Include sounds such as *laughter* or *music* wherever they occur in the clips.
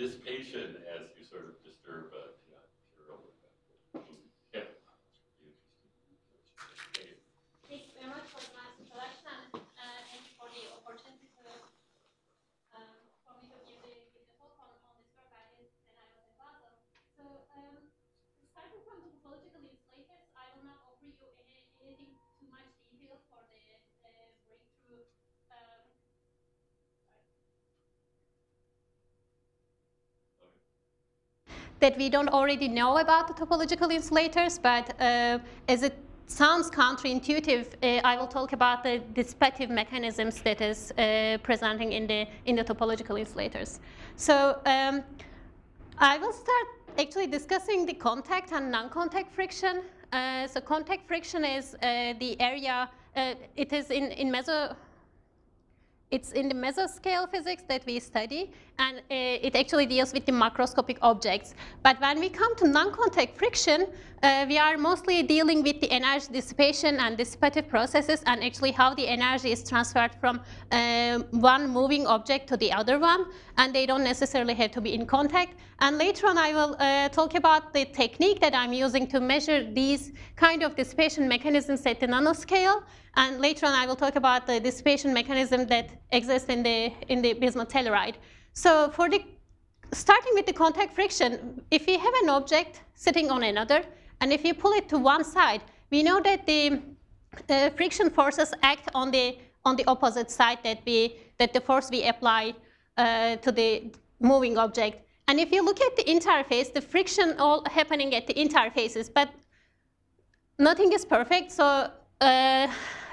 dissipation as you sort of that we don't already know about the topological insulators, but uh, as it sounds counterintuitive, uh, I will talk about the dissipative mechanisms that is uh, presenting in the, in the topological insulators. So um, I will start actually discussing the contact and non-contact friction. Uh, so contact friction is uh, the area, uh, it is in, in meso, it's in the mesoscale physics that we study, and uh, it actually deals with the macroscopic objects. But when we come to non-contact friction, uh, we are mostly dealing with the energy dissipation and dissipative processes, and actually how the energy is transferred from uh, one moving object to the other one, and they don't necessarily have to be in contact. And later on, I will uh, talk about the technique that I'm using to measure these kind of dissipation mechanisms at the nanoscale, and later on, I will talk about the dissipation mechanism that exists in the, in the bismuth telluride. So for the, starting with the contact friction, if we have an object sitting on another, and if you pull it to one side, we know that the uh, friction forces act on the, on the opposite side that, we, that the force we apply uh, to the moving object. And if you look at the interface, the friction all happening at the interfaces, but nothing is perfect. So uh,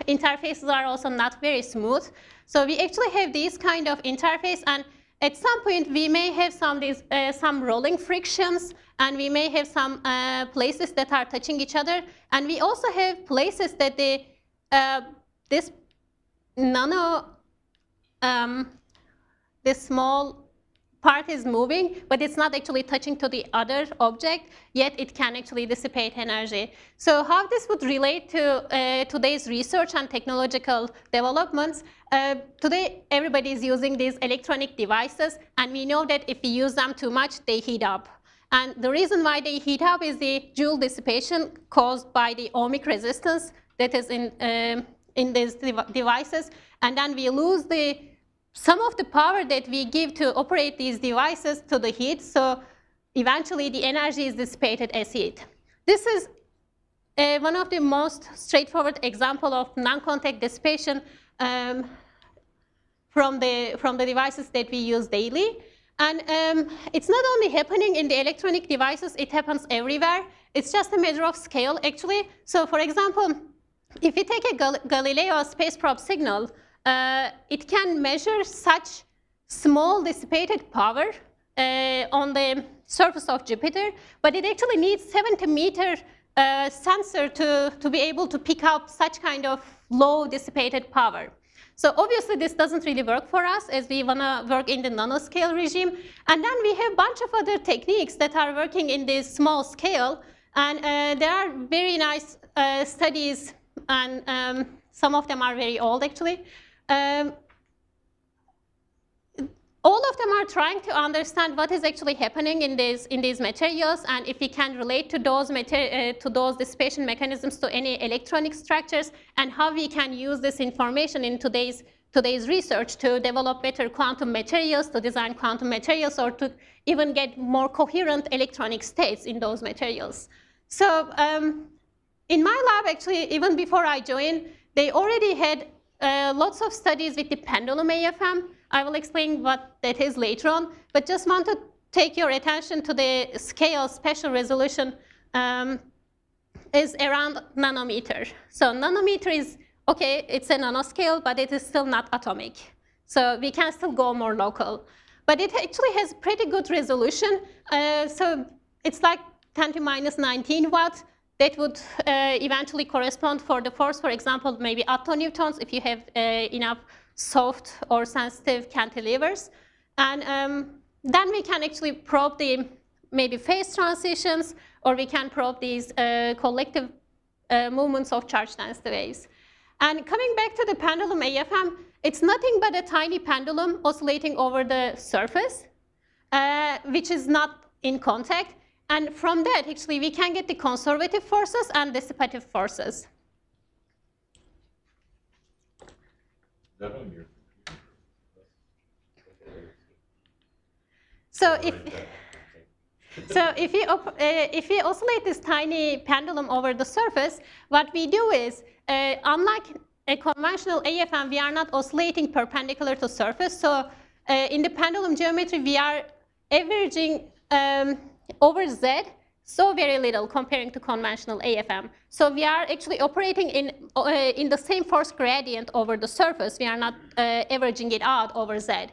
interfaces are also not very smooth. So we actually have these kind of interface, and at some point we may have some these uh, some rolling frictions, and we may have some uh, places that are touching each other, and we also have places that the uh, this nano um, this small part is moving, but it's not actually touching to the other object, yet it can actually dissipate energy. So how this would relate to uh, today's research and technological developments, uh, today everybody is using these electronic devices, and we know that if we use them too much, they heat up. And the reason why they heat up is the Joule dissipation caused by the ohmic resistance that is in, um, in these devices. And then we lose the some of the power that we give to operate these devices to the heat, so eventually the energy is dissipated as heat. This is uh, one of the most straightforward example of non-contact dissipation um, from, the, from the devices that we use daily. And um, it's not only happening in the electronic devices, it happens everywhere. It's just a matter of scale, actually. So for example, if you take a Gal Galileo space probe signal, uh, it can measure such small dissipated power uh, on the surface of Jupiter, but it actually needs 70 meter uh, sensor to, to be able to pick up such kind of low dissipated power. So obviously this doesn't really work for us as we want to work in the nanoscale regime. And then we have a bunch of other techniques that are working in this small scale. And uh, there are very nice uh, studies, and um, some of them are very old actually, um, all of them are trying to understand what is actually happening in these in these materials, and if we can relate to those uh, to those dissipation mechanisms to any electronic structures, and how we can use this information in today's today's research to develop better quantum materials, to design quantum materials, or to even get more coherent electronic states in those materials. So um, in my lab, actually, even before I joined, they already had uh, lots of studies with the pendulum AFM. I will explain what that is later on, but just want to take your attention to the scale spatial resolution um, is around nanometer. So nanometer is, okay, it's a nanoscale, but it is still not atomic. So we can still go more local. But it actually has pretty good resolution. Uh, so it's like 10 to minus 19 watts that would uh, eventually correspond for the force, for example, maybe attonewtons if you have uh, enough soft or sensitive cantilevers. And um, then we can actually probe the maybe phase transitions, or we can probe these uh, collective uh, movements of charge density waves. And coming back to the pendulum AFM, it's nothing but a tiny pendulum oscillating over the surface, uh, which is not in contact. And from that, actually, we can get the conservative forces and dissipative forces. So if so if we uh, if we oscillate this tiny pendulum over the surface, what we do is, uh, unlike a conventional AFM, we are not oscillating perpendicular to surface. So uh, in the pendulum geometry, we are averaging um, over Z, so very little comparing to conventional AFM. So we are actually operating in, uh, in the same force gradient over the surface. We are not uh, averaging it out over Z.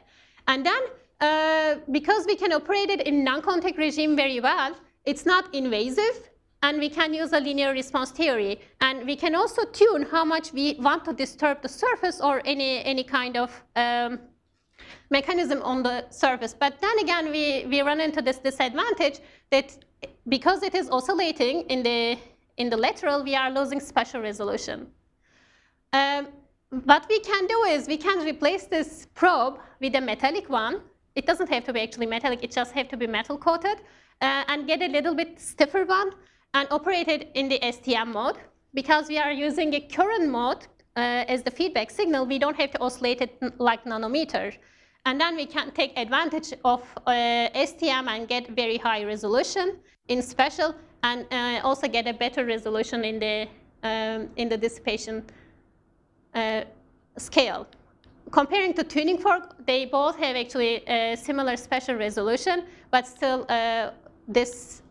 And then, uh, because we can operate it in non-contact regime very well, it's not invasive, and we can use a linear response theory. And we can also tune how much we want to disturb the surface or any, any kind of um, mechanism on the surface. But then again, we, we run into this disadvantage that because it is oscillating in the, in the lateral, we are losing spatial resolution. Um, what we can do is we can replace this probe with a metallic one. It doesn't have to be actually metallic, it just have to be metal coated, uh, and get a little bit stiffer one and operate it in the STM mode. Because we are using a current mode uh, as the feedback signal, we don't have to oscillate it like nanometer. And then we can take advantage of uh, STM and get very high resolution in spatial and uh, also get a better resolution in the, um, in the dissipation uh, scale. Comparing to tuning fork, they both have actually a similar spatial resolution, but still uh, this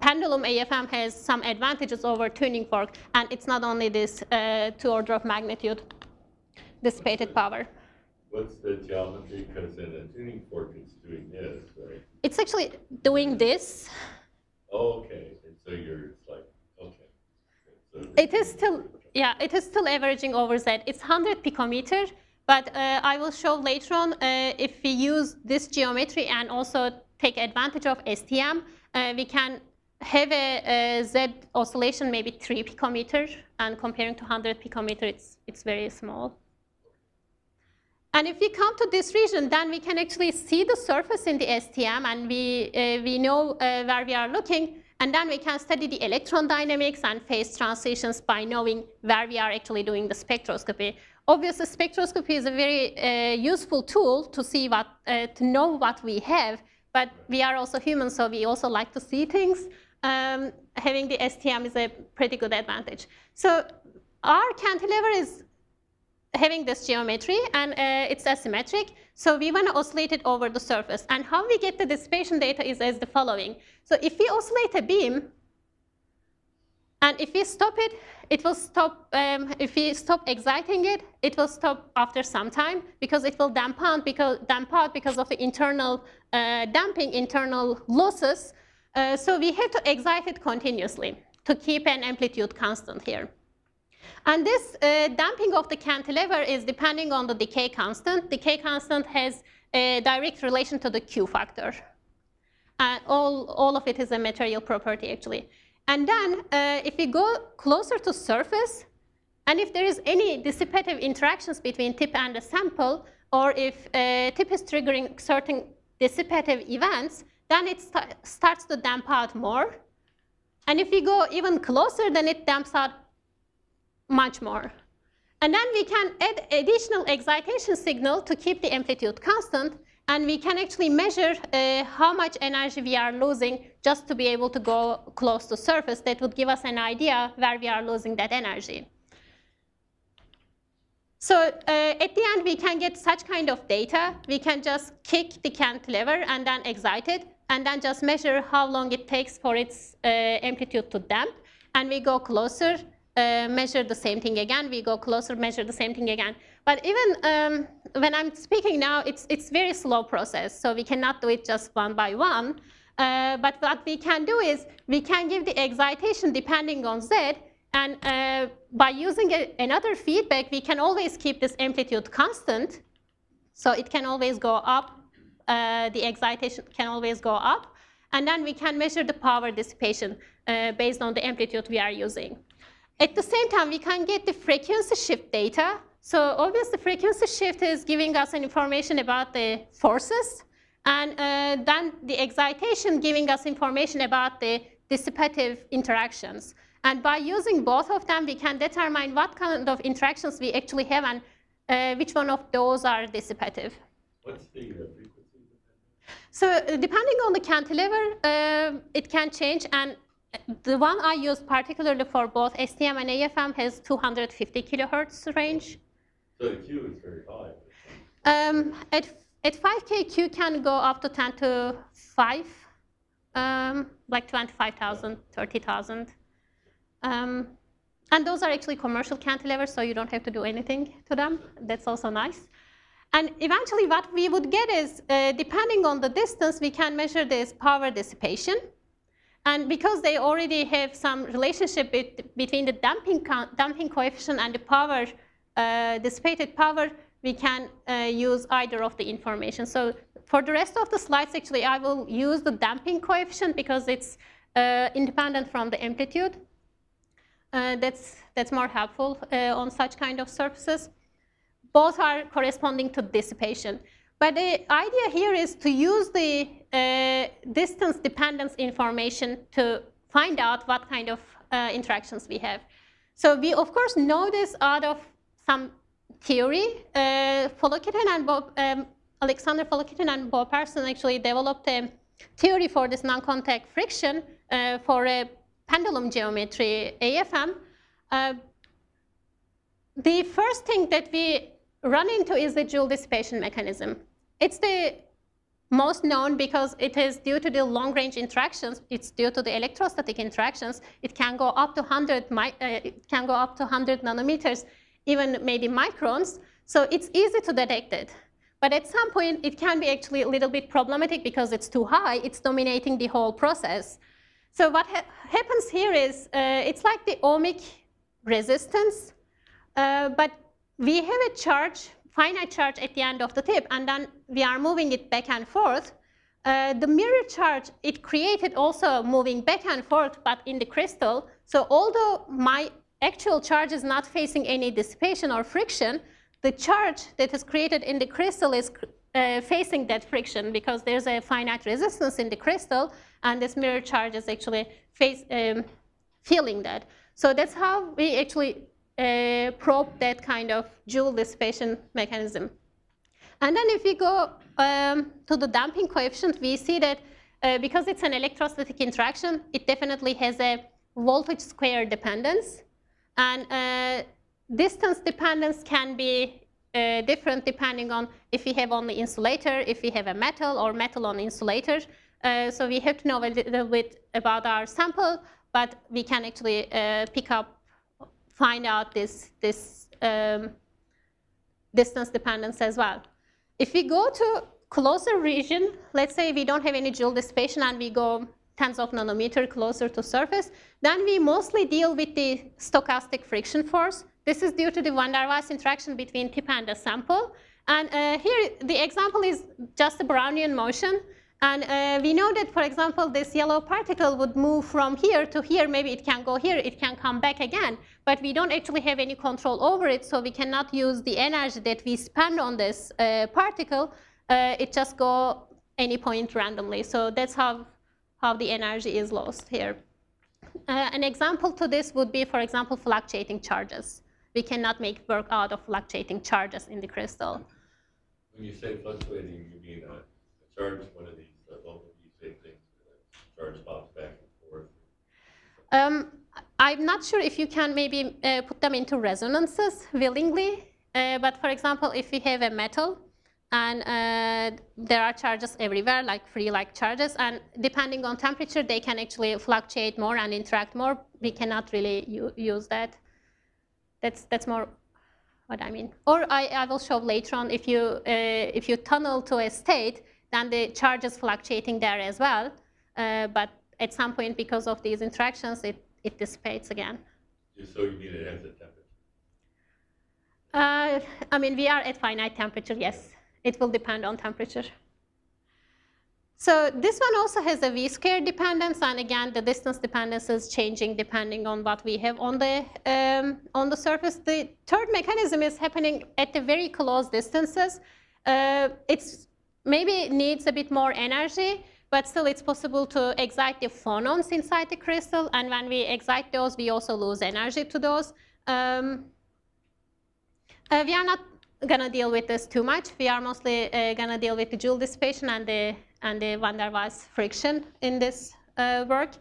pendulum AFM has some advantages over tuning fork, and it's not only this uh, two order of magnitude dissipated power. What's the geometry? Because in a tuning fork, it's doing this, right? It's actually doing this. Oh, okay. And so you're it's like, okay. So It is still, yeah, it is still averaging over Z. It's 100 picometer, but uh, I will show later on uh, if we use this geometry and also take advantage of STM, uh, we can have a, a Z oscillation maybe 3 picometer, and comparing to 100 picometer, it's, it's very small. And if we come to this region, then we can actually see the surface in the STM, and we, uh, we know uh, where we are looking. And then we can study the electron dynamics and phase transitions by knowing where we are actually doing the spectroscopy. Obviously, spectroscopy is a very uh, useful tool to see what, uh, to know what we have. But we are also humans, so we also like to see things. Um, having the STM is a pretty good advantage. So our cantilever is having this geometry, and uh, it's asymmetric. So we want to oscillate it over the surface. And how we get the dissipation data is as the following. So if we oscillate a beam, and if we stop it, it will stop, um, if we stop exciting it, it will stop after some time because it will damp out because, damp out because of the internal uh, damping, internal losses. Uh, so we have to excite it continuously to keep an amplitude constant here. And this uh, damping of the cantilever is depending on the decay constant. Decay constant has a direct relation to the Q factor. And all, all of it is a material property, actually. And then uh, if we go closer to surface, and if there is any dissipative interactions between tip and the sample, or if uh, tip is triggering certain dissipative events, then it st starts to damp out more. And if we go even closer, then it damps out much more. And then we can add additional excitation signal to keep the amplitude constant, and we can actually measure uh, how much energy we are losing just to be able to go close to surface. That would give us an idea where we are losing that energy. So uh, at the end, we can get such kind of data. We can just kick the cantilever and then excite it, and then just measure how long it takes for its uh, amplitude to damp. And we go closer uh, measure the same thing again. We go closer, measure the same thing again. But even um, when I'm speaking now, it's, it's very slow process. So we cannot do it just one by one. Uh, but what we can do is we can give the excitation depending on Z. And uh, by using a, another feedback, we can always keep this amplitude constant. So it can always go up. Uh, the excitation can always go up. And then we can measure the power dissipation uh, based on the amplitude we are using. At the same time, we can get the frequency shift data. So obviously, frequency shift is giving us information about the forces, and uh, then the excitation giving us information about the dissipative interactions. And by using both of them, we can determine what kind of interactions we actually have and uh, which one of those are dissipative. What's the uh, frequency? So uh, depending on the cantilever, uh, it can change. And the one I use particularly for both STM and AFM has 250 kilohertz range. So the Q is very high. Um, at, at 5K, Q can go up to 10 to 5. um, like 25,000, 30,000. Um, and those are actually commercial cantilevers, so you don't have to do anything to them. That's also nice. And eventually what we would get is, uh, depending on the distance, we can measure this power dissipation. And because they already have some relationship bet between the damping, damping coefficient and the power, uh, dissipated power, we can uh, use either of the information. So for the rest of the slides, actually, I will use the damping coefficient because it's uh, independent from the amplitude. Uh, that's, that's more helpful uh, on such kind of surfaces. Both are corresponding to dissipation. But the idea here is to use the uh, distance dependence information to find out what kind of uh, interactions we have. So we, of course, know this out of some theory. Uh, Volokitin and Bob, um, Alexander Volokitin and Bob Persson actually developed a theory for this non-contact friction uh, for a pendulum geometry AFM. Uh, the first thing that we run into is the Joule dissipation mechanism. It's the most known because it is due to the long-range interactions. It's due to the electrostatic interactions. It can go up to 100. Uh, it can go up to 100 nanometers, even maybe microns. So it's easy to detect it. But at some point, it can be actually a little bit problematic because it's too high. It's dominating the whole process. So what ha happens here is uh, it's like the ohmic resistance, uh, but we have a charge, finite charge at the end of the tip, and then we are moving it back and forth. Uh, the mirror charge, it created also moving back and forth, but in the crystal. So although my actual charge is not facing any dissipation or friction, the charge that is created in the crystal is uh, facing that friction because there's a finite resistance in the crystal, and this mirror charge is actually face, um, feeling that. So that's how we actually uh, probe that kind of Joule dissipation mechanism. And then if we go um, to the damping coefficient, we see that uh, because it's an electrostatic interaction, it definitely has a voltage square dependence. And uh, distance dependence can be uh, different depending on if we have only insulator, if we have a metal or metal on insulator. Uh, so we have to know a little bit about our sample, but we can actually uh, pick up, find out this, this um, distance dependence as well. If we go to closer region, let's say we don't have any Joule dissipation and we go tens of nanometer closer to surface, then we mostly deal with the stochastic friction force. This is due to the van der Waals interaction between tip and the sample. And uh, here, the example is just a Brownian motion. And uh, we know that, for example, this yellow particle would move from here to here. Maybe it can go here. It can come back again. But we don't actually have any control over it, so we cannot use the energy that we spend on this uh, particle. Uh, it just go any point randomly. So that's how, how the energy is lost here. Uh, an example to this would be, for example, fluctuating charges we cannot make work out of fluctuating charges in the crystal. When you say fluctuating, you mean a, charge, one of these, uh, well, you say things, bounce back and forth? Um, I'm not sure if you can maybe uh, put them into resonances willingly, uh, but for example, if we have a metal and uh, there are charges everywhere, like free-like charges, and depending on temperature, they can actually fluctuate more and interact more. We cannot really use that. That's, that's more what I mean. Or I, I will show later on if you, uh, if you tunnel to a state, then the charges fluctuating there as well. Uh, but at some point, because of these interactions, it, it dissipates again. So you mean it has a temperature? Uh, I mean, we are at finite temperature, yes. It will depend on temperature. So this one also has a v-square dependence, and again, the distance dependence is changing depending on what we have on the, um, on the surface. The third mechanism is happening at the very close distances. Uh, it's maybe needs a bit more energy, but still it's possible to excite the phonons inside the crystal, and when we excite those, we also lose energy to those. Um, uh, we are not going to deal with this too much. We are mostly uh, going to deal with the Joule dissipation and the and the van der Waals friction in this uh, work.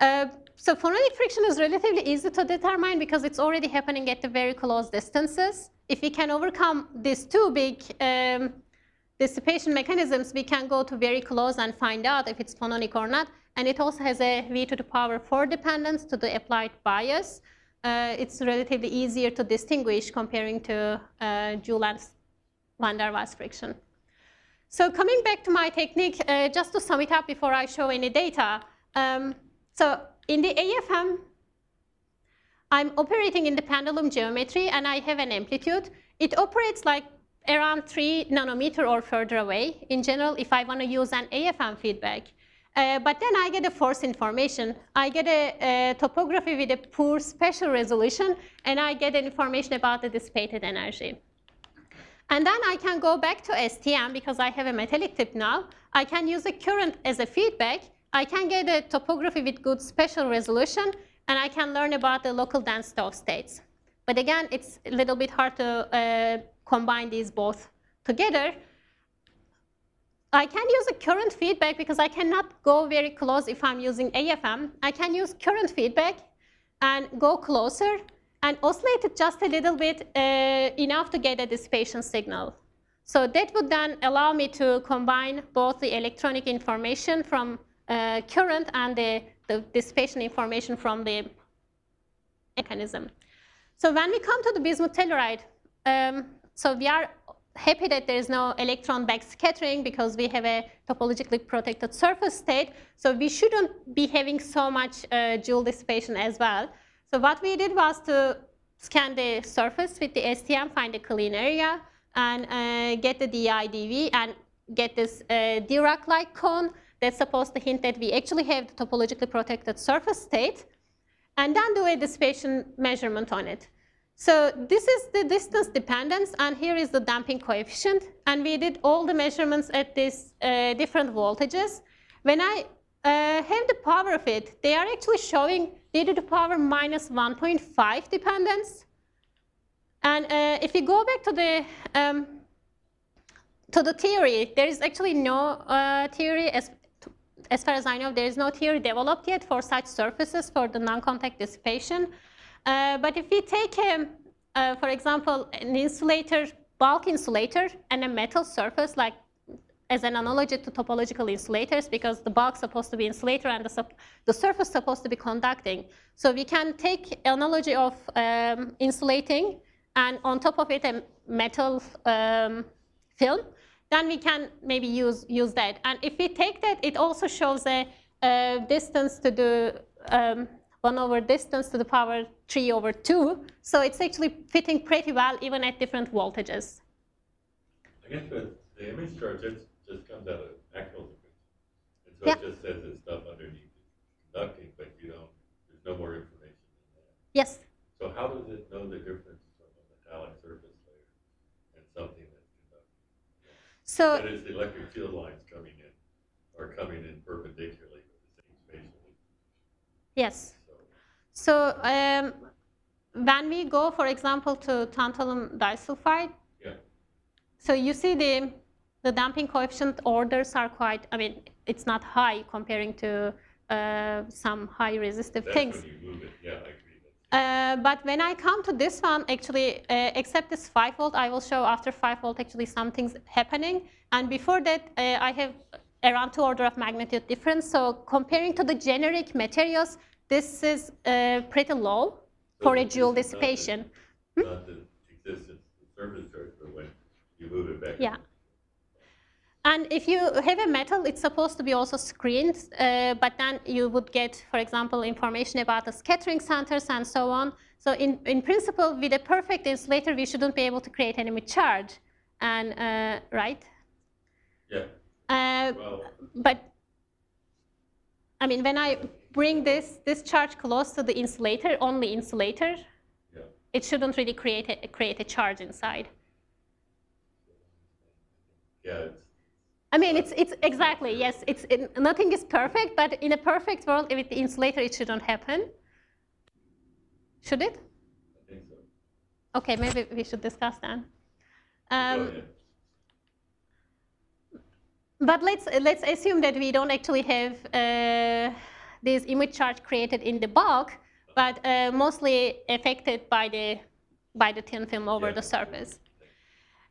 Uh, so phononic friction is relatively easy to determine because it's already happening at the very close distances. If we can overcome these two big um, dissipation mechanisms, we can go to very close and find out if it's phononic or not. and it also has a v to the power 4 dependence to the applied bias. Uh, it's relatively easier to distinguish comparing to uh, Joule and van der Waals friction. So coming back to my technique, uh, just to sum it up before I show any data. Um, so in the AFM, I'm operating in the pendulum geometry and I have an amplitude. It operates like around three nanometer or further away in general if I want to use an AFM feedback. Uh, but then I get a force information. I get a, a, topography with a poor spatial resolution, and I get information about the dissipated energy. And then I can go back to STM because I have a metallic tip now. I can use a current as a feedback. I can get a topography with good spatial resolution, and I can learn about the local density of states. But again, it's a little bit hard to uh, combine these both together. I can use a current feedback because I cannot go very close if I'm using AFM. I can use current feedback and go closer and oscillate it just a little bit uh, enough to get a dissipation signal. So that would then allow me to combine both the electronic information from uh, current and the, the dissipation information from the mechanism. So when we come to the bismuth telluride, um, so we are happy that there is no electron backscattering because we have a topologically protected surface state. So we shouldn't be having so much uh, Joule dissipation as well. So what we did was to scan the surface with the STM, find a clean area, and uh, get the DIDV and get this uh, Dirac-like cone that's supposed to hint that we actually have the topologically protected surface state, and then do a dissipation measurement on it. So this is the distance dependence, and here is the damping coefficient. And we did all the measurements at these uh, different voltages. When I uh, have the power of it, they are actually showing d to the power minus 1.5 dependence. And uh, if you go back to the um, to the theory, there is actually no uh, theory as as far as I know, there is no theory developed yet for such surfaces for the non-contact dissipation. Uh, but if we take, um, uh, for example, an insulator, bulk insulator, and a metal surface, like as an analogy to topological insulators, because the bulk is supposed to be insulator and the, the surface is supposed to be conducting. So we can take analogy of um, insulating, and on top of it, a metal um, film, then we can maybe use, use that. And if we take that, it also shows a, a distance to the um, 1 over distance to the power 3 over 2. So it's actually fitting pretty well even at different voltages. I guess the, the image chart just, just comes out of actual difference. And so yeah. it just says this stuff underneath is conducting, but you don't, there's no more information in that. Yes. So how does it know the difference from a metallic surface layer and something that's conducting? So that is the electric field lines coming in are coming in perpendicularly with the same spatial. Yes. So um, when we go, for example, to tantalum disulfide, yeah. so you see the, the damping coefficient orders are quite, I mean, it's not high comparing to uh, some high resistive That's things. When you move it. Yeah. Uh, but when I come to this one, actually, uh, except this 5 volt, I will show after 5 volt actually something's happening. And before that, uh, I have around two order of magnitude difference. So comparing to the generic materials, this is uh, pretty low for a Joule dissipation. Not the, not the existence of the surface charge, but when you move it back. Yeah. And if you have a metal, it's supposed to be also screened, uh, but then you would get, for example, information about the scattering centers and so on. So in, in principle, with a perfect insulator, we shouldn't be able to create any charge, and uh, right? Yeah. Uh, well, but I mean, when I bring this this charge close to the insulator, only insulator, yeah. it shouldn't really create a, create a charge inside. Yeah. I mean, it's, it's exactly, yes, it's, it, nothing is perfect, but in a perfect world, with the insulator, it shouldn't happen. Should it? I think so. Okay, maybe we should discuss that. Go Um, but let's, let's assume that we don't actually have uh, this image charge created in the bulk, but uh, mostly affected by the, by the thin film over Yeah. the surface.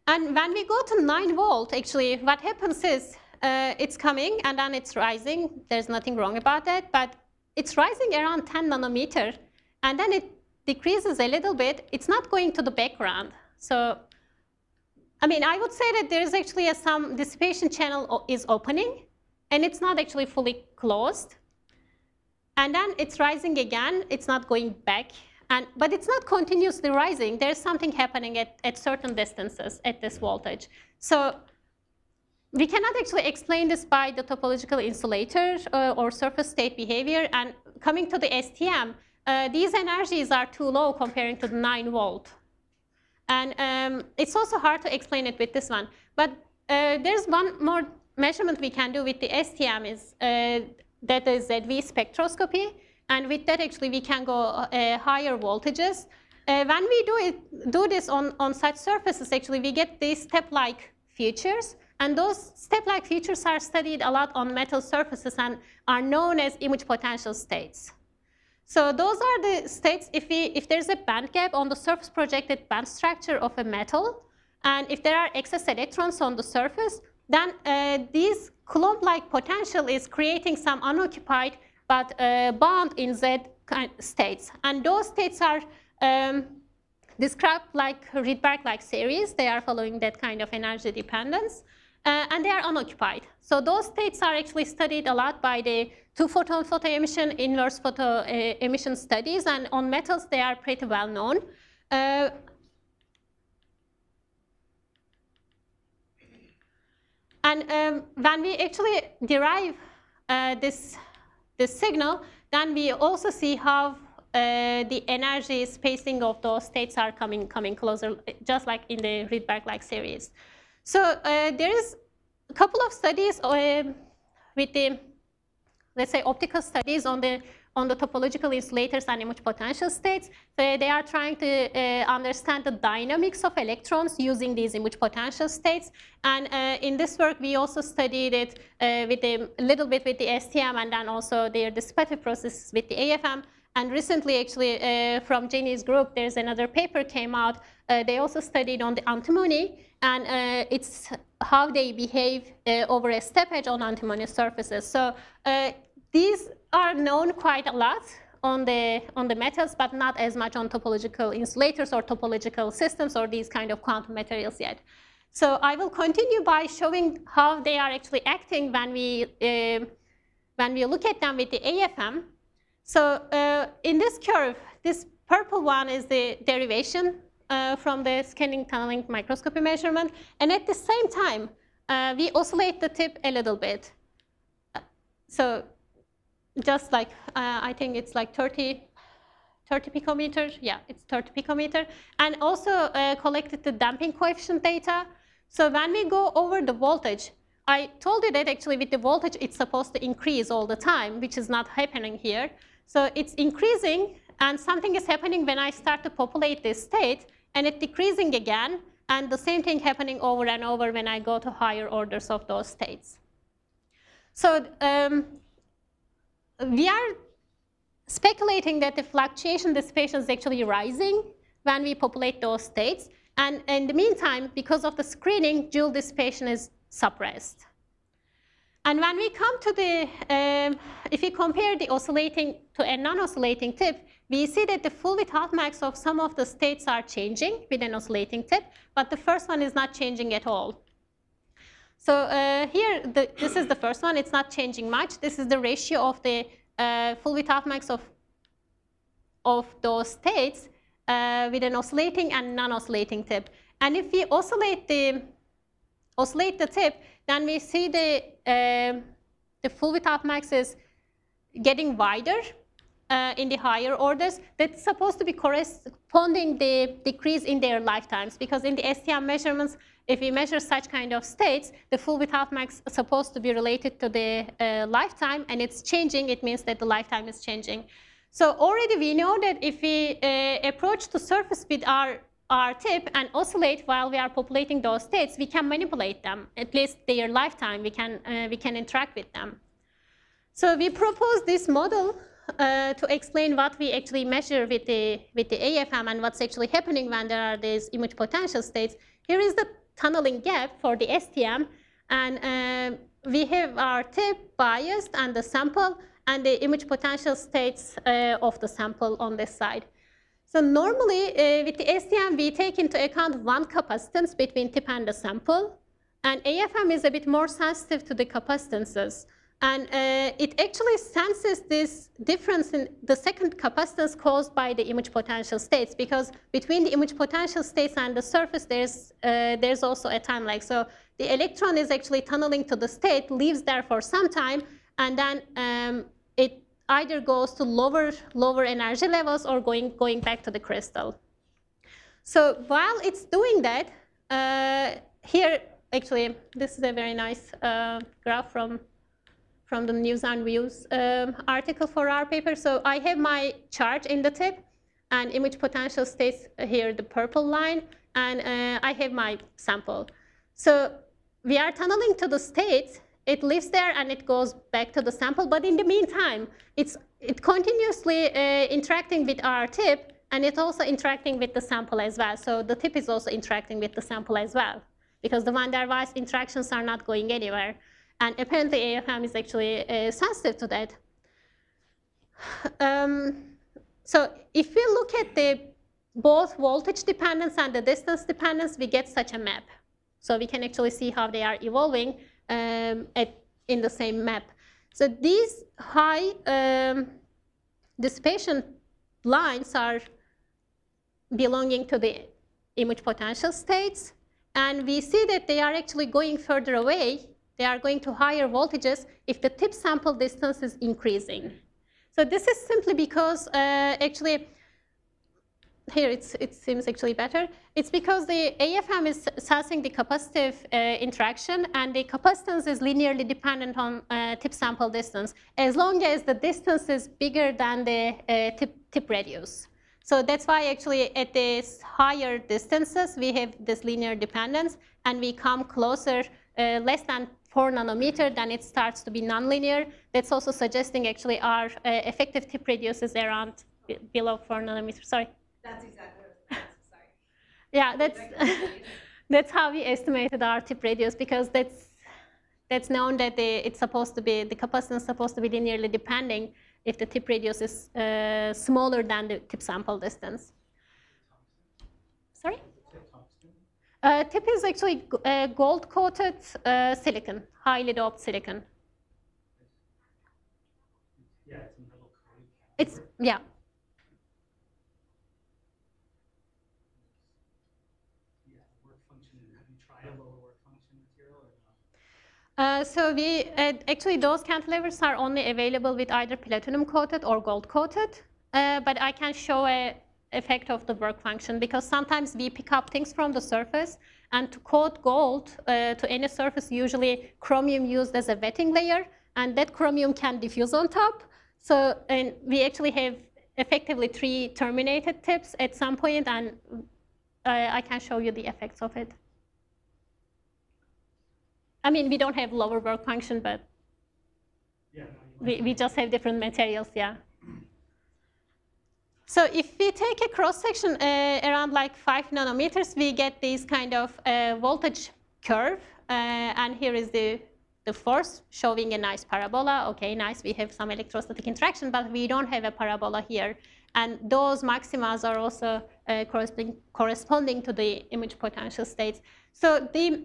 And when we go to 9 volt, actually, what happens is uh, it's coming and then it's rising. There's nothing wrong about that, but it's rising around 10 nanometer, and then it decreases a little bit. It's not going to the background. So, I mean, I would say that there is actually a, some dissipation channel is opening, and it's not actually fully closed. And then it's rising again. It's not going back. And, but it's not continuously rising. There's something happening at, at certain distances at this voltage. So we cannot actually explain this by the topological insulator uh, or surface state behavior. And coming to the STM, uh, these energies are too low comparing to the 9 volt. And um, it's also hard to explain it with this one. But uh, there's one more measurement we can do with the STM is uh, that is ZV spectroscopy. And with that, actually, we can go uh, higher voltages. Uh, when we do, it, do this on, on such surfaces, actually, we get these step-like features. And those step-like features are studied a lot on metal surfaces and are known as image potential states. So those are the states if, we, if there's a band gap on the surface projected band structure of a metal, and if there are excess electrons on the surface, then uh, this Coulomb-like potential is creating some unoccupied but uh, bound in Z states. And those states are um, described like Rydberg-like series. They are following that kind of energy dependence. Uh, and they are unoccupied. So those states are actually studied a lot by the two-photon photoemission, inverse photo uh, emission studies, and on metals they are pretty well known. Uh, and um, when we actually derive uh, this, this signal, then we also see how uh, the energy spacing of those states are coming, coming closer, just like in the Rydberg-like series. So uh, there is a couple of studies uh, with the, let's say, optical studies on the on the topological insulators and image potential states. They are trying to uh, understand the dynamics of electrons using these image potential states. And uh, in this work, we also studied it uh, with a little bit with the STM and then also their dissipative processes with the AFM. And recently, actually, uh, from Jenny's group, there's another paper came out. Uh, they also studied on the antimony and uh, it's how they behave uh, over a step edge on antimony surfaces. So uh, these are known quite a lot on the, on the metals, but not as much on topological insulators or topological systems or these kind of quantum materials yet. So I will continue by showing how they are actually acting when we, uh, when we look at them with the AFM. So uh, in this curve, this purple one is the derivation uh, from the scanning tunneling microscopy measurement. And at the same time, uh, we oscillate the tip a little bit. So just like, uh, I think it's like 30, 30 picometers. Yeah, it's 30 picometer. And also uh, collected the damping coefficient data. So when we go over the voltage, I told you that actually with the voltage, it's supposed to increase all the time, which is not happening here. So it's increasing, and something is happening when I start to populate this state and it decreasing again, and the same thing happening over and over when I go to higher orders of those states. So um, we are speculating that the fluctuation the dissipation is actually rising when we populate those states. And in the meantime, because of the screening, Joule dissipation is suppressed. And when we come to the, um, if you compare the oscillating to a non-oscillating tip, we see that the full width half-max of some of the states are changing with an oscillating tip, but the first one is not changing at all. So uh, here, the, this is the first one. It's not changing much. This is the ratio of the uh, full width max of, of those states uh, with an oscillating and non-oscillating tip. And if we oscillate the, oscillate the tip, then we see the, uh, the full width max is getting wider uh, in the higher orders, that's supposed to be corresponding the decrease in their lifetimes. Because in the STM measurements, if we measure such kind of states, the full width max is supposed to be related to the uh, lifetime, and it's changing. It means that the lifetime is changing. So already we know that if we uh, approach the surface with our our tip and oscillate while we are populating those states, we can manipulate them, at least their lifetime, we can, uh, we can interact with them. So we propose this model uh, to explain what we actually measure with the, with the AFM and what's actually happening when there are these image potential states. Here is the tunneling gap for the STM. And uh, we have our tip biased and the sample and the image potential states uh, of the sample on this side. So normally uh, with the STM, we take into account one capacitance between tip and the sample. And AFM is a bit more sensitive to the capacitances. And uh, it actually senses this difference in the second capacitance caused by the image potential states because between the image potential states and the surface, there's, uh, there's also a time lag. So the electron is actually tunneling to the state, leaves there for some time, and then um, it either goes to lower, lower energy levels or going, going back to the crystal. So while it's doing that, uh, here, actually, this is a very nice uh, graph from, from the News and Views um, article for our paper. So I have my charge in the tip, and image potential stays here, the purple line, and uh, I have my sample. So we are tunneling to the state, it lives there and it goes back to the sample. But in the meantime, it's it continuously uh, interacting with our tip, and it's also interacting with the sample as well. So the tip is also interacting with the sample as well, because the van der Waals interactions are not going anywhere. And apparently AFM is actually uh, sensitive to that. Um, so if we look at the both voltage dependence and the distance dependence, we get such a map. So we can actually see how they are evolving um, at, in the same map. So these high um, dissipation lines are belonging to the image potential states. And we see that they are actually going further away. They are going to higher voltages if the tip sample distance is increasing. So this is simply because uh, actually here it seems actually better. It's because the AFM is sensing the capacitive uh, interaction and the capacitance is linearly dependent on uh, tip sample distance as long as the distance is bigger than the uh, tip, tip radius. So that's why actually at these higher distances we have this linear dependence and we come closer, uh, less than 4 nanometer, then it starts to be nonlinear. That's also suggesting actually our uh, effective tip radius is around below 4 nanometer. Sorry. That's exactly what sorry. *laughs* Yeah, that's *laughs* that's how we estimated our tip radius because that's that's known that the, it's supposed to be the capacitance is supposed to be linearly depending if the tip radius is uh, smaller than the tip sample distance. Sorry? Uh, tip is actually uh, gold-coated uh, silicon, highly doped silicon. It's. It's yeah. Uh, so we uh, actually those cantilevers are only available with either platinum coated or gold coated. Uh, but I can show a effect of the work function because sometimes we pick up things from the surface and to coat gold uh, to any surface usually chromium used as a wetting layer and that chromium can diffuse on top. So and we actually have effectively three terminated tips at some point and uh, I can show you the effects of it. I mean, we don't have lower work function, but Yeah. we, we just have different materials, yeah. So if we take a cross section uh, around like five nanometers, we get this kind of uh, voltage curve. Uh, and here is the, the force showing a nice parabola. Okay, nice, we have some electrostatic interaction, but we don't have a parabola here. And those maximas are also uh, corresponding, corresponding to the image potential states. So the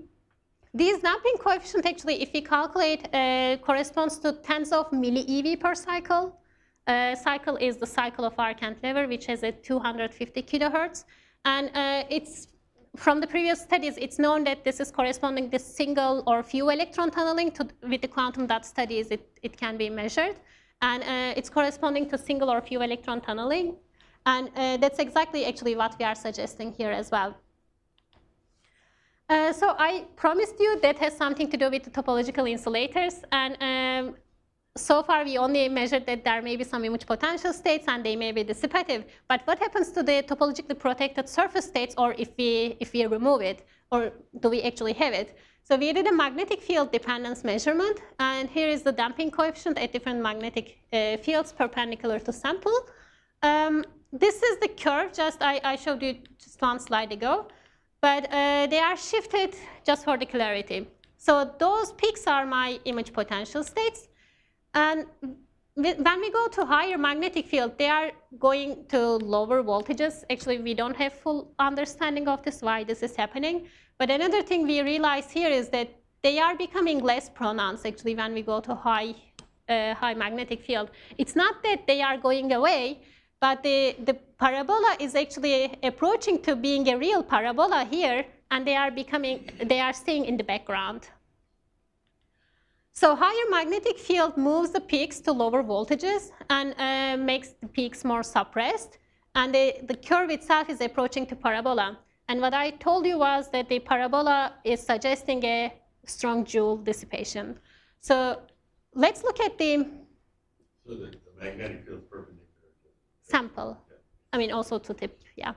these damping coefficient actually, if we calculate, uh, corresponds to tens of milli eV per cycle. Uh, cycle is the cycle of our cantilever, which is at 250 kilohertz. And uh, it's from the previous studies, it's known that this is corresponding to single or few electron tunneling. To, with the quantum dot studies, it, it can be measured. And uh, it's corresponding to single or few electron tunneling. And uh, that's exactly actually what we are suggesting here as well. Uh, so I promised you that has something to do with the topological insulators. And um, so far, we only measured that there may be some image potential states and they may be dissipative. But what happens to the topologically protected surface states or if we, if we remove it? Or do we actually have it? So we did a magnetic field dependence measurement. And here is the damping coefficient at different magnetic uh, fields perpendicular to sample. Um, this is the curve just I, I showed you just one slide ago but uh, they are shifted just for the clarity. So those peaks are my image potential states. And when we go to higher magnetic field, they are going to lower voltages. Actually, we don't have full understanding of this, why this is happening. But another thing we realize here is that they are becoming less pronounced actually when we go to high, uh, high magnetic field. It's not that they are going away, but the, the parabola is actually approaching to being a real parabola here, and they are becoming, they are staying in the background. So higher magnetic field moves the peaks to lower voltages and uh, makes the peaks more suppressed. And the, the curve itself is approaching to parabola. And what I told you was that the parabola is suggesting a strong joule dissipation. So let's look at the So the, the magnetic field perpendicular sample. I mean, also to tip, yeah.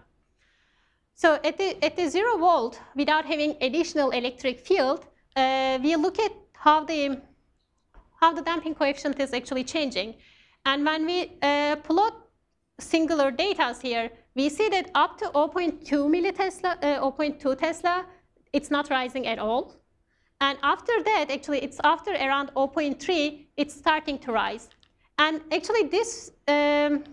So at the, at the zero volt, without having additional electric field, uh, we look at how the, how the damping coefficient is actually changing. And when we uh, plot singular data here, we see that up to 0.2 millitesla, uh, 0.2 Tesla, it's not rising at all. And after that, actually, it's after around 0.3, it's starting to rise. And actually, this um,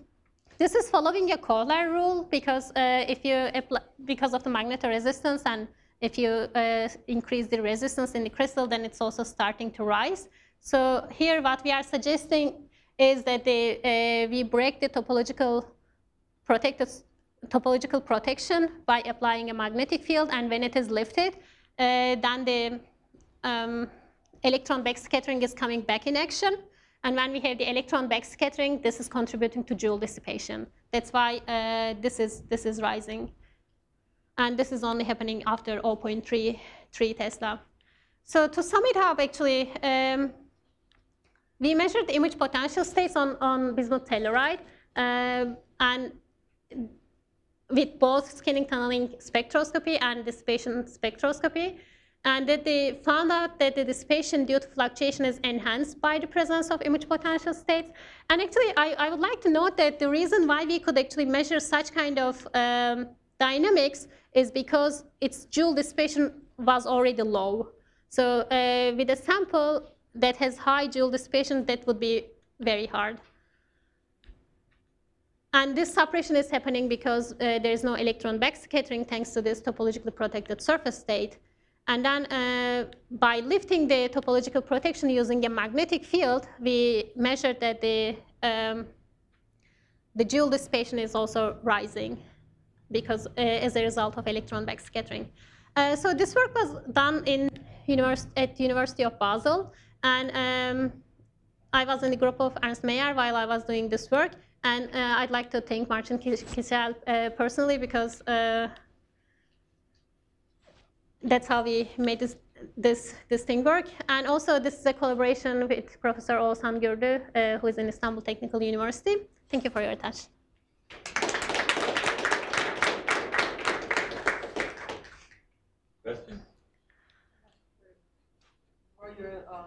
this is following a Kohler rule because uh, if you apply, because of the magnetoresistance and if you uh, increase the resistance in the crystal, then it's also starting to rise. So here, what we are suggesting is that uh, we break the topological protected topological protection by applying a magnetic field, and when it is lifted, uh, then the um, electron backscattering is coming back in action. And when we have the electron backscattering, this is contributing to joule dissipation. That's why uh, this, is, this is rising. And this is only happening after 0.33 Tesla. So to sum it up, actually, um, we measured image potential states on, on bismuth telluride. um, and with both scanning tunneling spectroscopy and dissipation spectroscopy and that they found out that the dissipation due to fluctuation is enhanced by the presence of image potential states. And actually, I, I would like to note that the reason why we could actually measure such kind of um, dynamics is because its joule dissipation was already low. So uh, with a sample that has high joule dissipation, that would be very hard. And this suppression is happening because uh, there is no electron backscattering thanks to this topologically protected surface state. And then uh, by lifting the topological protection using a magnetic field, we measured that the, um, the joule dissipation is also rising because uh, as a result of electron backscattering. Uh, so this work was done in univers at University of Basel, and um, I was in the group of Ernst Meyer while I was doing this work. And uh, I'd like to thank Marcin Kisiel uh, personally because uh, that's how we made this, this, this thing work. And also, this is a collaboration with Professor Oğuzhan Gürlü, uh, who is in Istanbul Technical University. Thank you for your attention. Question?